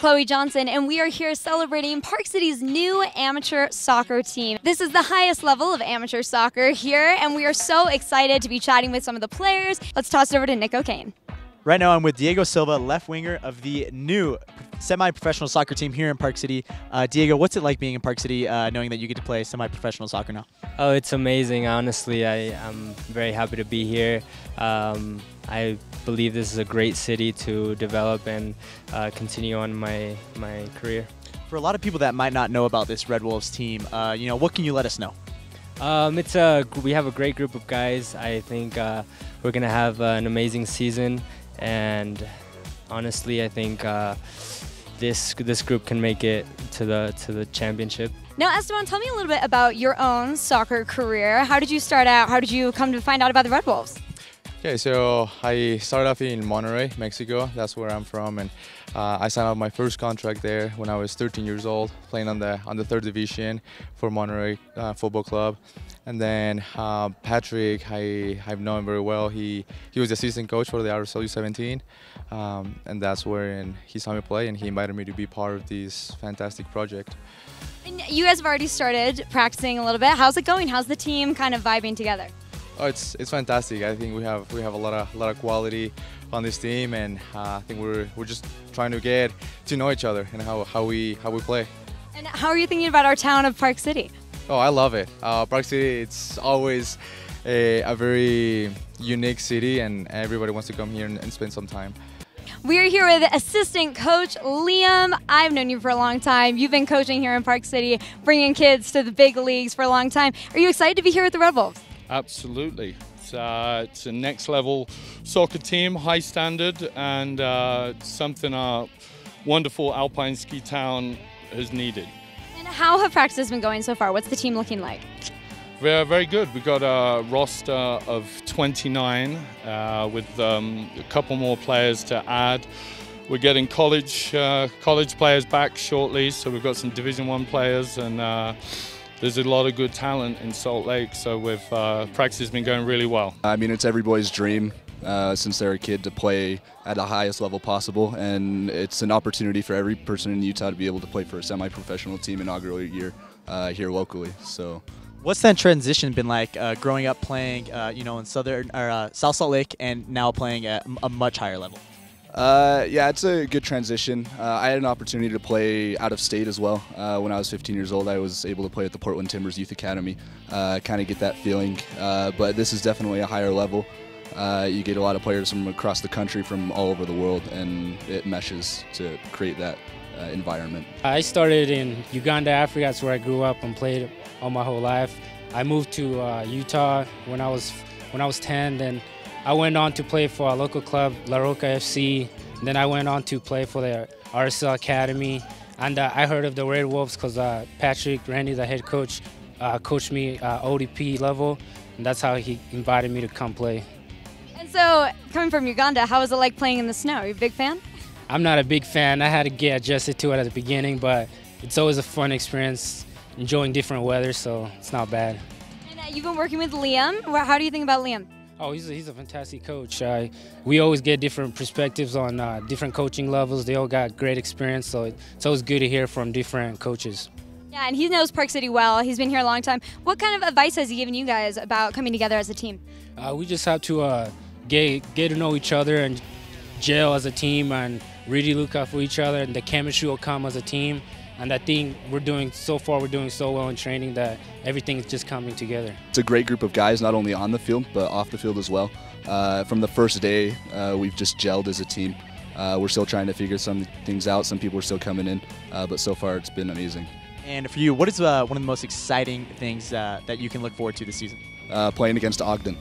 Chloe Johnson, and we are here celebrating Park City's new amateur soccer team. This is the highest level of amateur soccer here, and we are so excited to be chatting with some of the players. Let's toss it over to Nick O'Cain. Right now, I'm with Diego Silva, left winger of the new semi-professional soccer team here in Park City. Uh, Diego, what's it like being in Park City, uh, knowing that you get to play semi-professional soccer now? Oh, it's amazing. Honestly, I, am very happy to be here. Um, I believe this is a great city to develop and uh, continue on my my career. For a lot of people that might not know about this Red Wolves team, uh, you know, what can you let us know? Um, it's a we have a great group of guys. I think uh, we're gonna have an amazing season, and honestly, I think uh, this this group can make it to the to the championship. Now, Esteban, tell me a little bit about your own soccer career. How did you start out? How did you come to find out about the Red Wolves? Okay, so I started off in Monterrey, Mexico. That's where I'm from, and uh, I signed up my first contract there when I was 13 years old, playing on the on the third division for Monterrey uh, Football Club. And then uh, Patrick, I I've known him very well. He he was the assistant coach for the RSL U17, um, and that's where he saw me play, and he invited me to be part of this fantastic project. And you guys have already started practicing a little bit. How's it going? How's the team kind of vibing together? Oh, it's it's fantastic. I think we have we have a lot of a lot of quality on this team, and uh, I think we're we're just trying to get to know each other and how, how we how we play. And how are you thinking about our town of Park City? Oh, I love it. Uh, Park City, it's always a, a, very unique city, and everybody wants to come here and, and spend some time. We're here with assistant coach Liam. I've known you for a long time. You've been coaching here in Park City, bringing kids to the big leagues for a long time. Are you excited to be here with the Red Wolves? Absolutely. It's, uh, it's a next level soccer team, high standard, and uh, something our wonderful alpine ski town has needed. And how have practices been going so far? What's the team looking like? We're very good. We've got a roster of 29 uh, with um, a couple more players to add. We're getting college uh, college players back shortly, so we've got some Division One players and uh, there's a lot of good talent in Salt Lake, so with uh, practice has been going really well. I mean, it's every boy's dream uh, since they're a kid to play at the highest level possible, and it's an opportunity for every person in Utah to be able to play for a semi-professional team inaugural year uh, here locally. So. What's that transition been like uh, growing up playing, uh, you know, in southern or uh, South Salt Lake, and now playing at a much higher level? Uh, yeah, it's a good transition. Uh, I had an opportunity to play out of state as well. Uh, when I was 15 years old, I was able to play at the Portland Timbers Youth Academy, uh, kind of get that feeling. Uh, but this is definitely a higher level. Uh, you get a lot of players from across the country, from all over the world, and it meshes to create that environment. I started in Uganda, Africa. That's where I grew up and played all my whole life. I moved to Utah when I was when I was 10. Then I went on to play for a local club, La Roca FC. Then I went on to play for the RSL Academy. And uh, I heard of the Red Wolves because uh, Patrick Randy, the head coach, uh, coached me uh, ODP level. And that's how he invited me to come play. And so, coming from Uganda, how was it like playing in the snow? Are you a big fan? I'm not a big fan. I had to get adjusted to it at the beginning, but it's always a fun experience, enjoying different weather, so it's not bad. And uh, you've been working with Liam. How do you think about Liam? Oh, he's a, he's a fantastic coach. Uh, we always get different perspectives on uh, different coaching levels. They all got great experience, so it's always good to hear from different coaches. Yeah, and he knows Park City well. He's been here a long time. What kind of advice has he given you guys about coming together as a team? Uh, we just have to uh, get get to know each other and gel as a team and really look out for each other, and the chemistry will come as a team. And I think we're doing so far, we're doing so well in training that everything is just coming together. It's a great group of guys, not only on the field, but off the field as well. Uh, from the first day, uh, we've just gelled as a team. Uh, we're still trying to figure some things out. Some people are still coming in, uh, but so far it's been amazing. And for you, what is uh, one of the most exciting things uh, that you can look forward to this season? playing against Ogden.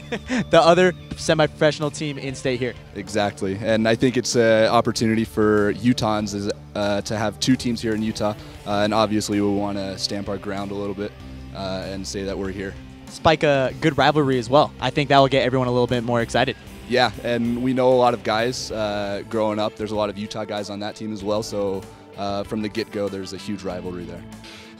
the other semi-professional team in state here. Exactly, and I think it's an opportunity for Utahns is, uh, to have two teams here in Utah, uh, and obviously we want to stamp our ground a little bit uh, and say that we're here. Spike a good rivalry as well. I think that will get everyone a little bit more excited. Yeah, and we know a lot of guys uh, growing up. There's a lot of Utah guys on that team as well, so uh, from the get-go, there's a huge rivalry there.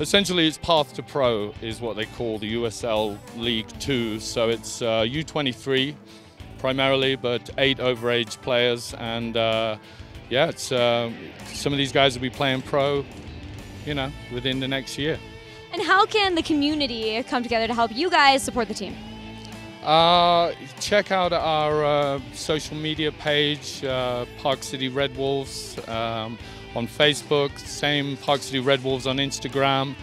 Essentially, its path to pro is what they call the USL League Two. So it's uh, U23 primarily, but eight overage players, and uh, yeah, it's uh, some of these guys will be playing pro, you know, within the next year. And how can the community come together to help you guys support the team? Uh, check out our uh, social media page, uh, Park City Red Wolves, um, on Facebook. Same Park City Red Wolves on Instagram.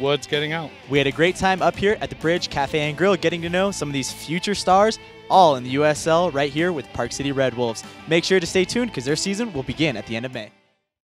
Word's getting out. We had a great time up here at the Bridge Cafe and Grill getting to know some of these future stars, all in the USL right here with Park City Red Wolves. Make sure to stay tuned because their season will begin at the end of May.